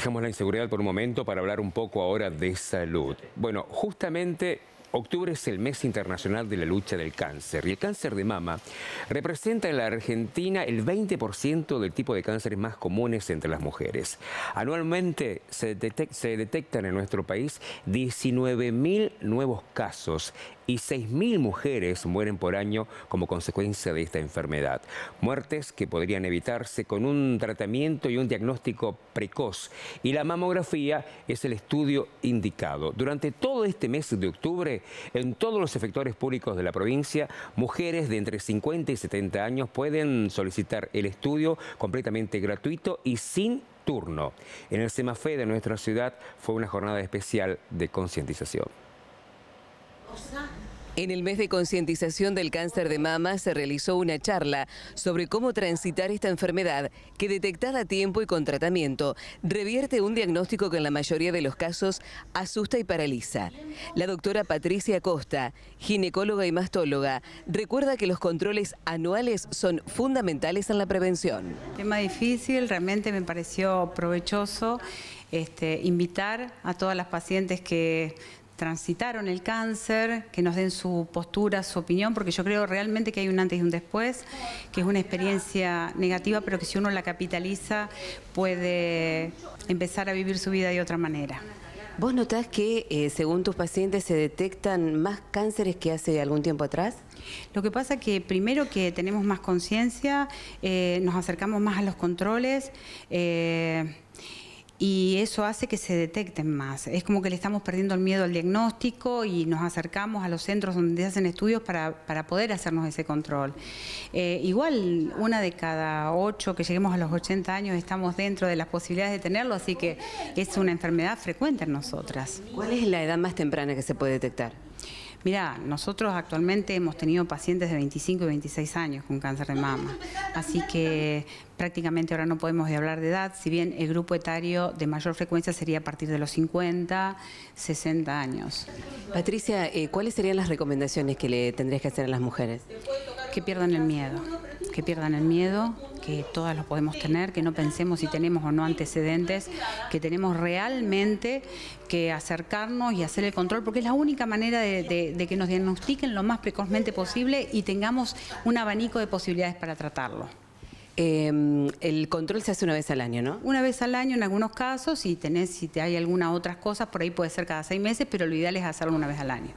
Dejamos la inseguridad por un momento para hablar un poco ahora de salud. Bueno, justamente Octubre es el mes internacional de la lucha del cáncer y el cáncer de mama representa en la Argentina el 20% del tipo de cánceres más comunes entre las mujeres. Anualmente se, detectan en nuestro país 19.000 nuevos casos y 6.000 mujeres mueren por año como consecuencia de esta enfermedad. Muertes que podrían evitarse con un tratamiento y un diagnóstico precoz. Y la mamografía es el estudio indicado. Durante todo este mes de octubre, en todos los efectores públicos de la provincia, mujeres de entre 50 y 70 años pueden solicitar el estudio completamente gratuito y sin turno. En el Semafé de nuestra ciudad fue una jornada especial de concientización. En el mes de concientización del cáncer de mama se realizó una charla sobre cómo transitar esta enfermedad que detectada a tiempo y con tratamiento revierte un diagnóstico que en la mayoría de los casos asusta y paraliza. La doctora Patricia Costa, ginecóloga y mastóloga, recuerda que los controles anuales son fundamentales en la prevención. Tema difícil, realmente me pareció provechoso este, invitar a todas las pacientes que transitaron el cáncer, que nos den su postura, su opinión, porque yo creo realmente que hay un antes y un después, que es una experiencia negativa, pero que si uno la capitaliza puede empezar a vivir su vida de otra manera. ¿Vos notás que eh, según tus pacientes se detectan más cánceres que hace algún tiempo atrás? Lo que pasa que primero que tenemos más conciencia, eh, nos acercamos más a los controles. Eh, y eso hace que se detecten más. Es como que le estamos perdiendo el miedo al diagnóstico y nos acercamos a los centros donde se hacen estudios para, poder hacernos ese control. Eh, igual, una de cada ocho que lleguemos a los 80 años estamos dentro de las posibilidades de tenerlo, así que es una enfermedad frecuente en nosotras. ¿Cuál es la edad más temprana que se puede detectar? Mira, nosotros actualmente hemos tenido pacientes de 25 y 26 años con cáncer de mama, así que prácticamente ahora no podemos hablar de edad, si bien el grupo etario de mayor frecuencia sería a partir de los 50, 60 años. Patricia, eh, ¿cuáles serían las recomendaciones que le tendrías que hacer a las mujeres? Que pierdan el miedo, que pierdan el miedo, que todas lo podemos tener, que no pensemos si tenemos o no antecedentes, que tenemos realmente que acercarnos y hacer el control, porque es la única manera de, que nos diagnostiquen lo más precozmente posible y tengamos un abanico de posibilidades para tratarlo. Em, el control se hace una vez al año, ¿no? Una vez al año en algunos casos, si tenés, si te hay alguna otras cosas, por ahí puede ser cada seis meses, pero lo ideal es hacerlo una vez al año.